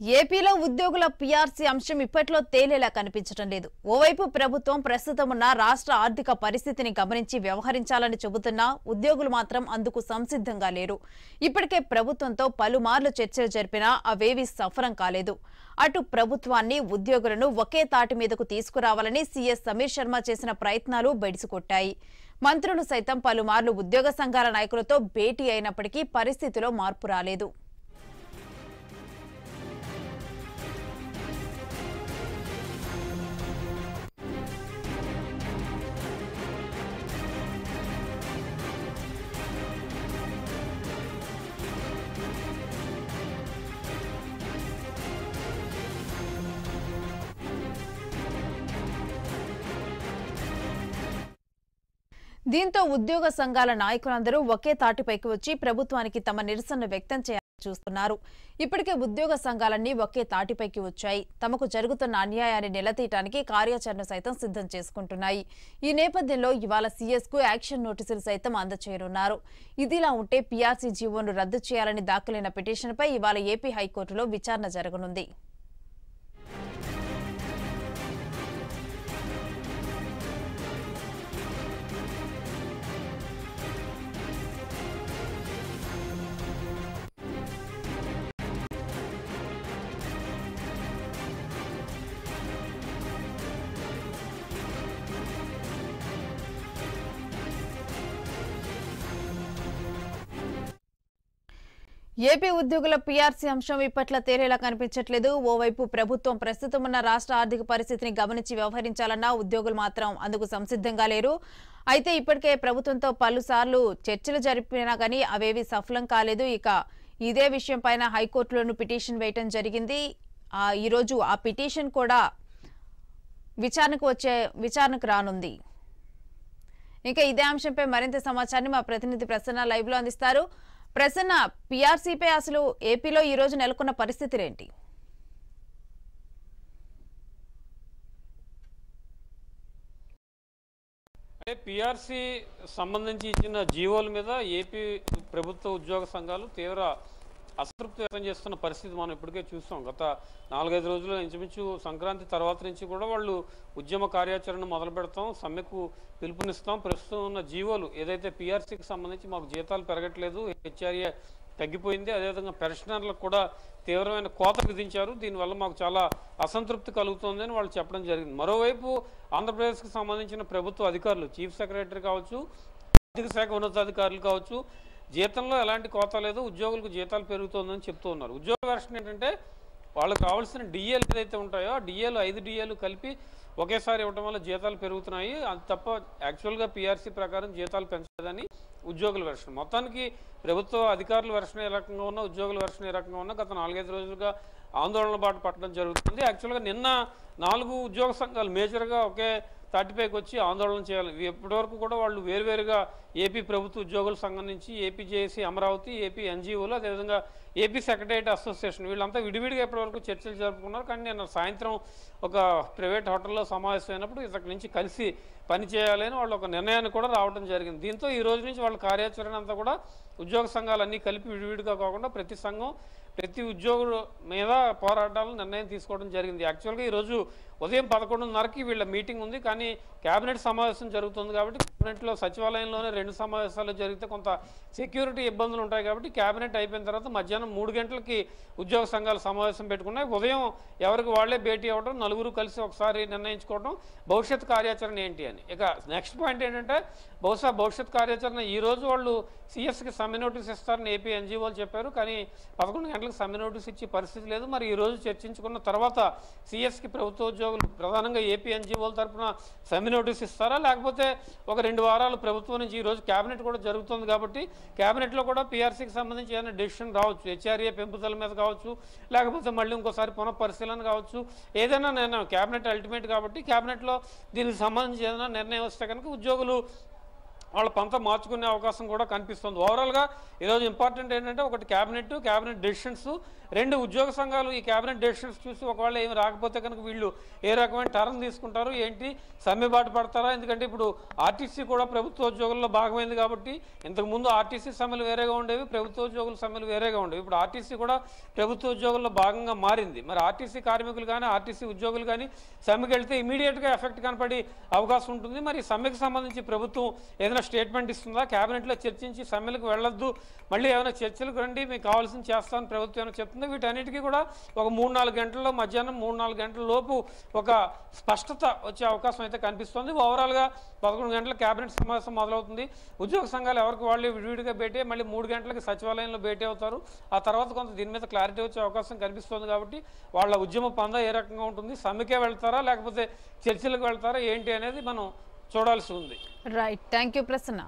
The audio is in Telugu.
ఏపీలో ఉద్యోగుల పీఆర్సీ అంశం ఇప్పట్లో తేలేలా కనిపించడం లేదు. ఓవైపు ప్రభుత్వం ప్రస్తుతం ఉన్న రాష్ట్ర ఆర్థిక పరిస్థితిని గమనించి వ్యవహరించాలని చెబుతున్నా ఉద్యోగులు మాత్రం అందుకు సంసిద్ధంగా లేరు. ఇప్పటికే ప్రభుత్వంతో పలుమార్లు చర్చలు జరిపినా అవేవీ సఫలం కాలేదు. అటు ప్రభుత్వాన్ని ఉద్యోగులను ఒకే తాటి మీదకు తీసుకురావాలని సీఎస్ సమీర్ శర్మ చేసిన ప్రయత్నాలు బెడిసికొట్టాయి. మంత్రులు సైతం పలుమార్లు ఉద్యోగ సంఘాల నాయకులతో భేటీ అయినప్పటికీ పరిస్థితిలో మార్పు రాలేదు. దీంతో ఉద్యోగ సంఘాల నాయకులందరూ ఒకే తాటిపైకి వచ్చి ప్రభుత్వానికి తమ నిరసన వ్యక్తం చేయాలని చూస్తున్నారు. ఇప్పటికే ఉద్యోగ సంఘాలన్నీ ఒకే తాటిపైకి వచ్చాయి. తమకు జరుగుతున్న అన్యాయాన్ని నిలదీయటానికి కార్యాచరణ సైతం సిద్ధం చేసుకుంటున్నాయి. ఈ నేపథ్యంలో ఇవాళ సీఎస్కు యాక్షన్ నోటీసులు సైతం అందచేయనున్నారు. ఇదిలా ఉంటే పీఆర్సీ జీవోను రద్దు చేయాలని దాఖలైన పిటిషన్పై ఇవాళ ఏపీ హైకోర్టులో విచారణ జరగనుంది. ఏపీ ఉద్యోగుల పీఆర్సీ అంశం ఇప్పట్లో తేలేలా కనిపించట్లేదు. ఓవైపు ప్రభుత్వం ప్రస్తుతం ఉన్న రాష్ట్ర ఆర్థిక పరిస్థితిని గమనించి వ్యవహరించాలన్నా ఉద్యోగులు మాత్రం అందుకు సంసిద్ధంగా లేరు. అయితే ఇప్పటికే ప్రభుత్వంతో పలుసార్లు చర్చలు జరిపినా కానీ అవేవి సఫలం కాలేదు. ఇక ఇదే విషయం పైన హైకోర్టులోనూ పిటిషన్ వేయటం జరిగింది. ఈరోజు ఆ పిటిషన్ కూడా విచారణకు వచ్చే విచారణకు రానుంది. ఇంకా ఇదే అంశంపై మరింత సమాచారాన్ని మా ప్రతినిధి ప్రసన్న లైవ్లో అందిస్తారు. ప్రసన్న పీఆర్సీపై అసలు ఏపీలో ఈ రోజు నెలకొన్న పరిస్థితులేంటి? అంటే పిఆర్సీ సంబంధించి ఇచ్చిన జీవోల మీద ఏపీ ప్రభుత్వ ఉద్యోగ సంఘాలు తీవ్ర అసంతృప్తి వ్యక్తం చేస్తున్న పరిస్థితి మనం ఇప్పటికే చూస్తాం. గత నాలుగైదు రోజులు ఇంచుమించు సంక్రాంతి తర్వాత నుంచి కూడా వాళ్ళు ఉద్యమ కార్యాచరణ మొదలు పెడతాం సమ్మెకు పిలుపునిస్తాం. ప్రస్తుతం ఉన్న జీవోలు ఏదైతే పిఆర్సీకి సంబంధించి మాకు జీతాలు పెరగట్లేదు హెచ్ఆర్ఏ తగ్గిపోయింది అదేవిధంగా పెన్షనర్లకు కూడా తీవ్రమైన కోత విధించారు. దీనివల్ల మాకు చాలా అసంతృప్తి కలుగుతుంది అని వాళ్ళు చెప్పడం జరిగింది. మరోవైపు ఆంధ్రప్రదేశ్కి సంబంధించిన ప్రభుత్వ అధికారులు చీఫ్ సెక్రటరీ కావచ్చు ఆర్థిక శాఖ ఉన్నతాధికారులు కావచ్చు జీతంలో ఎలాంటి కోత లేదు ఉద్యోగులకు జీతాలు పెరుగుతుందని చెప్తూ ఉన్నారు. ఉద్యోగ ఘర్షణ ఏంటంటే వాళ్ళకి కావాల్సిన డిఏలు ఏదైతే ఉంటాయో ఆ డిఏలు ఐదు డిఏలు కలిపి ఒకేసారి ఇవ్వడం వల్ల జీతాలు పెరుగుతున్నాయి. అది తప్ప యాక్చువల్గా పీఆర్సీ ప్రకారం జీతాలు పెంచలేదని ఉద్యోగుల వెర్షన్ మొత్తానికి ప్రభుత్వ అధికారుల వెర్షన్ ఏ రకంగా ఉన్నా ఉద్యోగుల వెర్షన్ ఏ రకంగా ఉన్నా గత నాలుగైదు రోజులుగా ఆందోళన బాట పట్టడం జరుగుతుంది. యాక్చువల్గా నిన్న నాలుగు ఉద్యోగ సంఘాలు మేజర్గా ఒకే తాటిపైకి వచ్చి ఆందోళన చేయాలి. ఇప్పటివరకు కూడా వాళ్ళు వేరువేరుగా ఏపీ ప్రభుత్వ ఉద్యోగుల సంఘం నుంచి ఏపీ జేఏసీ అమరావతి ఏపీ ఎన్జిఓలు అదేవిధంగా ఏపీ సెక్రటరియట్ అసోసియేషన్ వీళ్ళంతా విడివిడిగా ఇప్పటివరకు చర్చలు జరుపుకున్నారు. కానీ నేను సాయంత్రం ఒక ప్రైవేట్ హోటల్లో సమావేశం అయినప్పుడు ఇక్కడి నుంచి కలిసి పని చేయాలని వాళ్ళు ఒక నిర్ణయాన్ని కూడా రావడం జరిగింది. దీంతో ఈ రోజు నుంచి వాళ్ళ కార్యాచరణ అంతా కూడా ఉద్యోగ సంఘాలన్నీ కలిపి విడివిడిగా కాకుండా ప్రతి సంఘం ప్రతి ఉద్యోగుల మీద పోరాటాలను నిర్ణయం తీసుకోవడం జరిగింది. యాక్చువల్గా ఈరోజు ఉదయం పదకొండున్నరకి వీళ్ళ మీటింగ్ ఉంది. కానీ కేబినెట్ సమావేశం జరుగుతుంది కాబట్టి కేబినెట్లో సచివాలయంలోనే రెండు సమావేశాలు జరిగితే కొంత సెక్యూరిటీ ఇబ్బందులు ఉంటాయి కాబట్టి కేబినెట్ అయిపోయిన తర్వాత మధ్యాహ్నం మూడు గంటలకి ఉద్యోగ సంఘాలు సమావేశం పెట్టుకున్నాయి. ఉదయం ఎవరికి వాళ్ళే భేటీ అవ్వడం నలుగురు కలిసి ఒకసారి నిర్ణయించుకోవడం భవిష్యత్ కార్యాచరణ ఏంటి అని. ఇక నెక్స్ట్ పాయింట్ ఏంటంటే బహుశా భవిష్యత్ కార్యాచరణ ఈ రోజు వాళ్ళు సిఎస్కి సమ్మె నోటీస్ ఇస్తారని ఏపీ ఎన్జిఓలు చెప్పారు. కానీ పదకొండు గంటలకు సమ్మె నోటీస్ ఇచ్చే పరిస్థితి లేదు. మరి ఈ రోజు చర్చించుకున్న తర్వాత సిఎస్కి ప్రభుత్వ ఉద్యోగులు ప్రధానంగా ఏపీ ఎన్జిఓల తరపున సమ్మె నోటీస్ ఇస్తారా? లేకపోతే ఒక రెండు వారాలు ప్రభుత్వం నుంచి ఈరోజు రోజు కేబినెట్ కూడా జరుగుతుంది కాబట్టి కేబినెట్లో కూడా పీఆర్సీకి సంబంధించి ఏదైనా డెసిషన్ రావచ్చు హెచ్ఆర్ఏ పెంపుదల మీద కావచ్చు లేకపోతే మళ్ళీ ఇంకోసారి పునఃపరిశీలన కావచ్చు ఏదైనా నిర్ణయం కేబినెట్ అల్టిమేట్ కాబట్టి కేబినెట్లో దీనికి సంబంధించి ఏదైనా నిర్ణయం వస్తే కనుక ఉద్యోగులు వాళ్ళ పంత మార్చుకునే అవకాశం కూడా కనిపిస్తుంది. ఓవరాల్గా ఈరోజు ఇంపార్టెంట్ ఏంటంటే ఒకటి క్యాబినెట్ క్యాబినెట్ డెసిషన్స్ రెండు ఉద్యోగ సంఘాలు ఈ క్యాబినెట్ డెసిషన్స్ చూసి ఒకవేళ ఏమి రాకపోతే కనుక వీళ్ళు ఏ రకమైన టర్న్ తీసుకుంటారు ఏంటి సమ్మెబాటు పడతారా? ఎందుకంటే ఇప్పుడు ఆర్టీసీ కూడా ప్రభుత్వ ఉద్యోగుల్లో భాగమైంది కాబట్టి ఇంతకుముందు ఆర్టీసీ సమ్మెలు వేరేగా ఉండేవి ప్రభుత్వ ఉద్యోగుల సమ్మెలు వేరేగా ఉండేవి. ఇప్పుడు ఆర్టీసీ కూడా ప్రభుత్వ ఉద్యోగుల్లో భాగంగా మారింది. మరి ఆర్టీసీ కార్మికులు కానీ ఆర్టీసీ ఉద్యోగులు కానీ సమ్మెకి వెళ్తే ఇమీడియట్గా ఎఫెక్ట్ కనపడే అవకాశం ఉంటుంది. మరి సమ్మెకి సంబంధించి ప్రభుత్వం ఏదైనా స్టేట్మెంట్ ఇస్తుందా? క్యాబినెట్లో చర్చించి సమ్మెలకు వెళ్ళొద్దు మళ్ళీ ఏమైనా చర్చలకు రండి మీకు కావాల్సింది చేస్తామని ప్రభుత్వం ఏమైనా చెప్తుంది? వీటన్నిటికీ కూడా ఒక మూడు నాలుగు గంటల్లో మధ్యాహ్నం మూడు నాలుగు గంటల లోపు ఒక స్పష్టత వచ్చే అవకాశం అయితే కనిపిస్తుంది. ఓవరాల్గా పదకొండు గంటల క్యాబినెట్ సమావేశం మొదలవుతుంది. ఉద్యోగ సంఘాలు ఎవరికి వాళ్ళు విడివిడిగా భేటీ మళ్ళీ మూడు గంటలకి సచివాలయంలో భేటీ అవుతారు. ఆ తర్వాత కొంత దీని మీద క్లారిటీ వచ్చే అవకాశం కనిపిస్తుంది కాబట్టి వాళ్ళ ఉద్యమ పంద ఏ రకంగా ఉంటుంది? సమ్మెకే వెళ్తారా? లేకపోతే చర్చలకు వెళ్తారా? ఏంటి అనేది మనం చూడాల్సి ఉంది. Right thank you Prasanna